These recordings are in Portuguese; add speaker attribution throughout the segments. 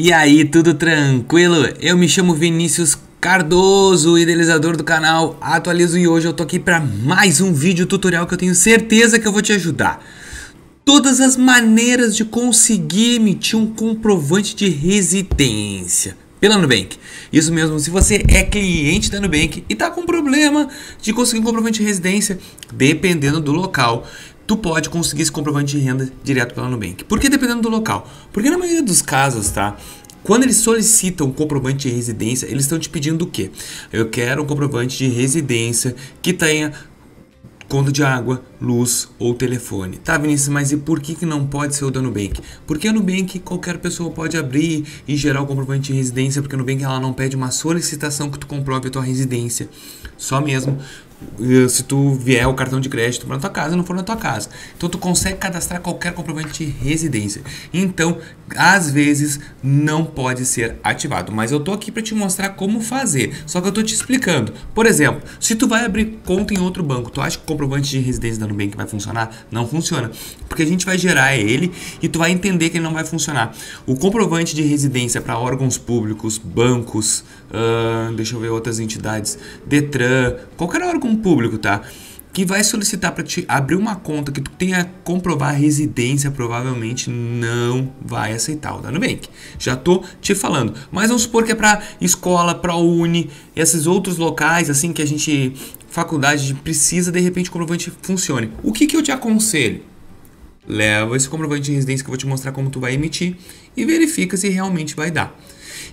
Speaker 1: E aí, tudo tranquilo? Eu me chamo Vinícius Cardoso, idealizador do canal Atualizo e hoje eu tô aqui para mais um vídeo tutorial que eu tenho certeza que eu vou te ajudar. Todas as maneiras de conseguir emitir um comprovante de residência pela Nubank. Isso mesmo, se você é cliente da Nubank e está com problema de conseguir um comprovante de residência, dependendo do local, tu pode conseguir esse comprovante de renda direto pela Nubank. Por que dependendo do local? Porque na maioria dos casos, tá? Quando eles solicitam um comprovante de residência, eles estão te pedindo o quê? Eu quero um comprovante de residência que tenha conta de água, luz ou telefone. Tá, Vinícius, mas e por que, que não pode ser o da Nubank? Porque a Nubank qualquer pessoa pode abrir e gerar o comprovante de residência, porque a Nubank ela não pede uma solicitação que tu comprove a tua residência. Só mesmo se tu vier o cartão de crédito para tua casa, não for na tua casa. Então tu consegue cadastrar qualquer comprovante de residência. Então, às vezes não pode ser ativado, mas eu tô aqui para te mostrar como fazer. Só que eu tô te explicando. Por exemplo, se tu vai abrir conta em outro banco, tu acha que o comprovante de residência da Nubank vai funcionar? Não funciona, porque a gente vai gerar ele e tu vai entender que ele não vai funcionar. O comprovante de residência para órgãos públicos, bancos, uh, deixa eu ver outras entidades, Detran, qualquer órgão com público, tá? Que vai solicitar para te abrir uma conta que tu tenha comprovar residência, provavelmente não vai aceitar o da Nubank. Já tô te falando. Mas vamos supor que é para escola, para uni, esses outros locais assim que a gente faculdade precisa de repente o comprovante funcione. O que que eu te aconselho? Leva esse comprovante de residência que eu vou te mostrar como tu vai emitir e verifica se realmente vai dar.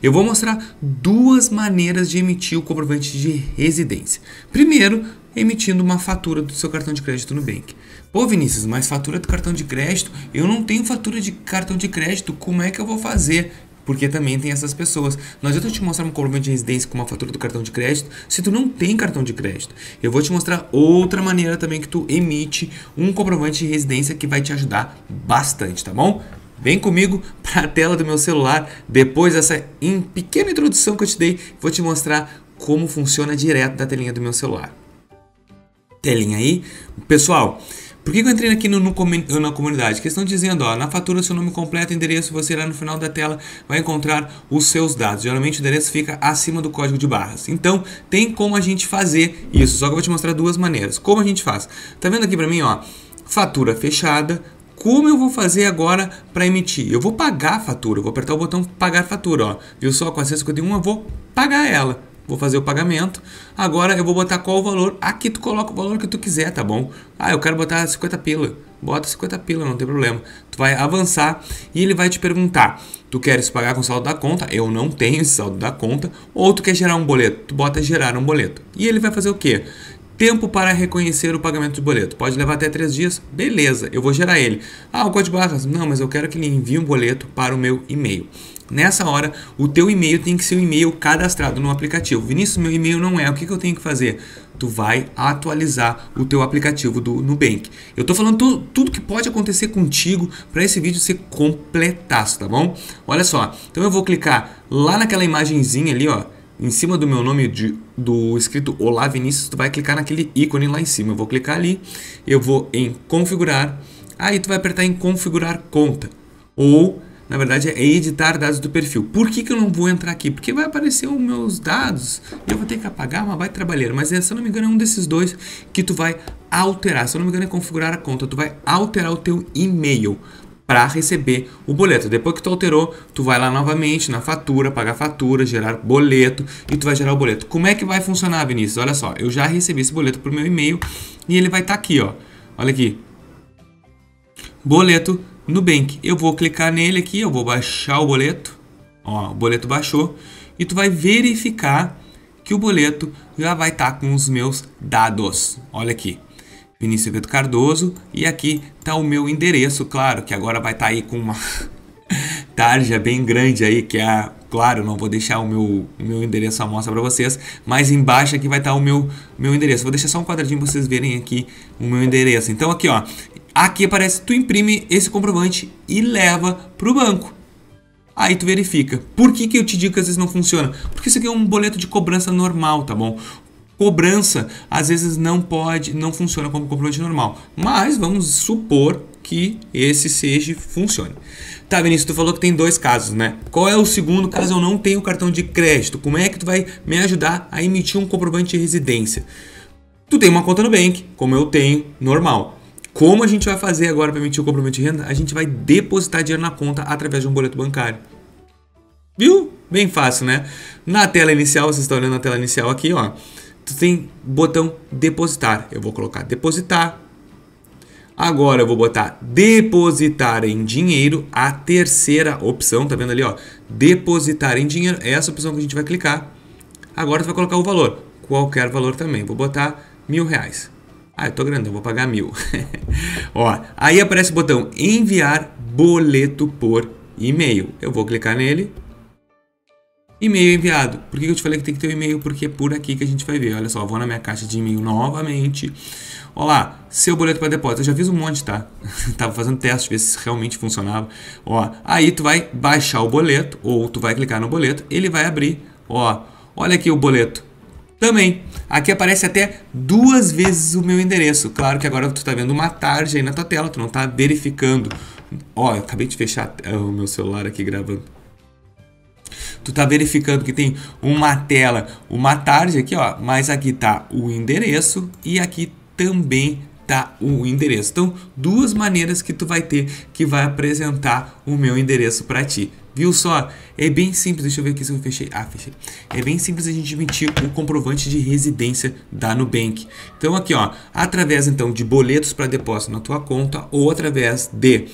Speaker 1: Eu vou mostrar duas maneiras de emitir o comprovante de residência. Primeiro, emitindo uma fatura do seu cartão de crédito no Bank. Pô, Vinícius, mas fatura do cartão de crédito? Eu não tenho fatura de cartão de crédito, como é que eu vou fazer? Porque também tem essas pessoas. Não adianta eu te mostrar um comprovante de residência com uma fatura do cartão de crédito se tu não tem cartão de crédito. Eu vou te mostrar outra maneira também que tu emite um comprovante de residência que vai te ajudar bastante, tá bom? Vem comigo para a tela do meu celular. Depois dessa pequena introdução que eu te dei, vou te mostrar como funciona direto da telinha do meu celular. Telinha aí. Pessoal, por que eu entrei aqui no, no, na comunidade? Que estão dizendo, ó, na fatura seu nome completo, endereço, você lá no final da tela vai encontrar os seus dados. Geralmente o endereço fica acima do código de barras. Então, tem como a gente fazer isso. Só que eu vou te mostrar duas maneiras. Como a gente faz? Tá vendo aqui para mim, ó? Fatura fechada, como eu vou fazer agora para emitir? Eu vou pagar a fatura, vou apertar o botão pagar fatura, ó. Viu só? 451 eu vou pagar ela. Vou fazer o pagamento. Agora eu vou botar qual o valor. Aqui tu coloca o valor que tu quiser, tá bom? Ah, eu quero botar 50 pila. Bota 50 pila, não tem problema. Tu vai avançar e ele vai te perguntar: tu queres pagar com saldo da conta? Eu não tenho esse saldo da conta. Ou tu quer gerar um boleto? Tu bota gerar um boleto. E ele vai fazer o quê? Tempo para reconhecer o pagamento de boleto. Pode levar até três dias? Beleza, eu vou gerar ele. Ah, o código barras? Não, mas eu quero que ele envie um boleto para o meu e-mail. Nessa hora, o teu e-mail tem que ser o um e-mail cadastrado no aplicativo. Vinícius, meu e-mail não é. O que, que eu tenho que fazer? Tu vai atualizar o teu aplicativo do Nubank. Eu estou falando tudo, tudo que pode acontecer contigo para esse vídeo ser completaço, tá bom? Olha só. Então eu vou clicar lá naquela imagenzinha ali, ó em cima do meu nome de, do escrito Olá Vinícius, tu vai clicar naquele ícone lá em cima. Eu vou clicar ali, eu vou em configurar, aí tu vai apertar em configurar conta. Ou, na verdade, é editar dados do perfil. Por que, que eu não vou entrar aqui? Porque vai aparecer os meus dados e eu vou ter que apagar, mas vai trabalhar. Mas se eu não me engano é um desses dois que tu vai alterar. Se eu não me engano é configurar a conta. Tu vai alterar o teu e-mail para receber o boleto. Depois que tu alterou, tu vai lá novamente na fatura, pagar fatura, gerar boleto e tu vai gerar o boleto. Como é que vai funcionar, Vinícius? Olha só, eu já recebi esse boleto pro meu e-mail e ele vai estar tá aqui, ó. Olha aqui. Boleto Nubank. Eu vou clicar nele aqui, eu vou baixar o boleto. Ó, o boleto baixou e tu vai verificar que o boleto já vai estar tá com os meus dados. Olha aqui. Vinícius Veto Cardoso. E aqui está o meu endereço, claro, que agora vai estar tá aí com uma tarja bem grande aí, que é, claro, não vou deixar o meu, o meu endereço à mostra para vocês, mas embaixo aqui vai estar tá o meu, meu endereço. Vou deixar só um quadradinho para vocês verem aqui o meu endereço. Então aqui, ó, aqui aparece, tu imprime esse comprovante e leva para o banco. Aí tu verifica. Por que, que eu te digo que às vezes não funciona? Porque isso aqui é um boleto de cobrança normal, tá bom? Cobrança às vezes não pode, não funciona como comprovante normal. Mas vamos supor que esse seja funcione. Tá, Vinícius, tu falou que tem dois casos, né? Qual é o segundo caso eu não tenho cartão de crédito? Como é que tu vai me ajudar a emitir um comprovante de residência? Tu tem uma conta no Bank, como eu tenho, normal. Como a gente vai fazer agora para emitir o comprovante de renda? A gente vai depositar dinheiro na conta através de um boleto bancário. Viu? Bem fácil, né? Na tela inicial, você está olhando a tela inicial aqui, ó. Tem botão depositar. Eu vou colocar depositar. Agora eu vou botar depositar em dinheiro, a terceira opção, tá vendo ali, ó? Depositar em dinheiro, é essa opção que a gente vai clicar. Agora tu vai colocar o valor, qualquer valor também. Vou botar mil reais. Ah, eu tô grande, eu vou pagar mil. ó, aí aparece o botão enviar boleto por e-mail. Eu vou clicar nele e-mail enviado. Por que eu te falei que tem que ter o um e-mail? Porque é por aqui que a gente vai ver. Olha só, vou na minha caixa de e-mail novamente. Olá, seu boleto para depósito. Eu já fiz um monte, tá? Tava fazendo teste, ver se realmente funcionava. Ó, aí tu vai baixar o boleto, ou tu vai clicar no boleto, ele vai abrir. Ó, olha aqui o boleto. Também, aqui aparece até duas vezes o meu endereço. Claro que agora tu tá vendo uma tarde aí na tua tela, tu não tá verificando. Ó, eu acabei de fechar o meu celular aqui gravando tu tá verificando que tem uma tela, uma tarde aqui, ó, mas aqui tá o endereço e aqui também tá o endereço. Então, duas maneiras que tu vai ter que vai apresentar o meu endereço para ti. Viu só? É bem simples, deixa eu ver aqui se eu fechei. Ah, fechei. É bem simples a gente emitir o comprovante de residência da Nubank. Então aqui, ó, através então de boletos para depósito na tua conta ou através de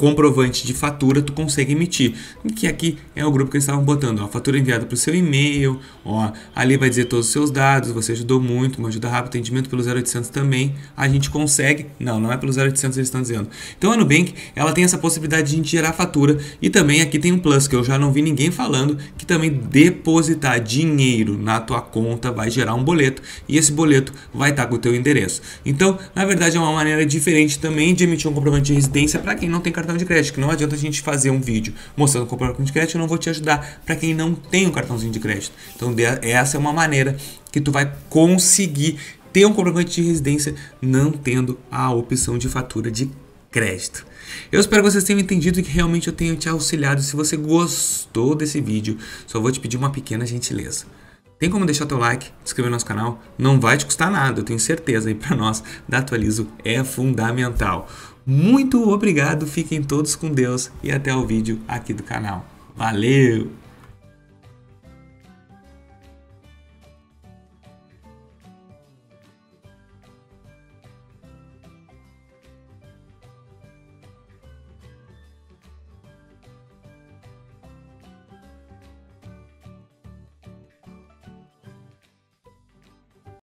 Speaker 1: comprovante de fatura tu consegue emitir. Que aqui é o grupo que eles estavam botando, ó, fatura enviada para o seu e-mail, ó, ali vai dizer todos os seus dados, você ajudou muito, uma ajuda rápida, atendimento pelo 0800 também, a gente consegue, não, não é pelo 0800 eles estão dizendo. Então a Nubank, ela tem essa possibilidade de a gerar fatura e também aqui tem um plus que eu já não vi ninguém falando, que também depositar dinheiro na tua conta vai gerar um boleto e esse boleto vai estar com o teu endereço. Então, na verdade é uma maneira diferente também de emitir um comprovante de residência para quem não tem cartão cartão de crédito, que não adianta a gente fazer um vídeo mostrando comprar cartão de crédito, eu não vou te ajudar para quem não tem um cartãozinho de crédito. Então essa é uma maneira que tu vai conseguir ter um comprovante de residência não tendo a opção de fatura de crédito. Eu espero que vocês tenham entendido e que realmente eu tenha te auxiliado. Se você gostou desse vídeo, só vou te pedir uma pequena gentileza. Tem como deixar teu like, se inscrever no nosso canal? Não vai te custar nada, eu tenho certeza. E para nós, da Atualizo é fundamental. Muito obrigado, fiquem todos com Deus e até o vídeo aqui do canal. Valeu!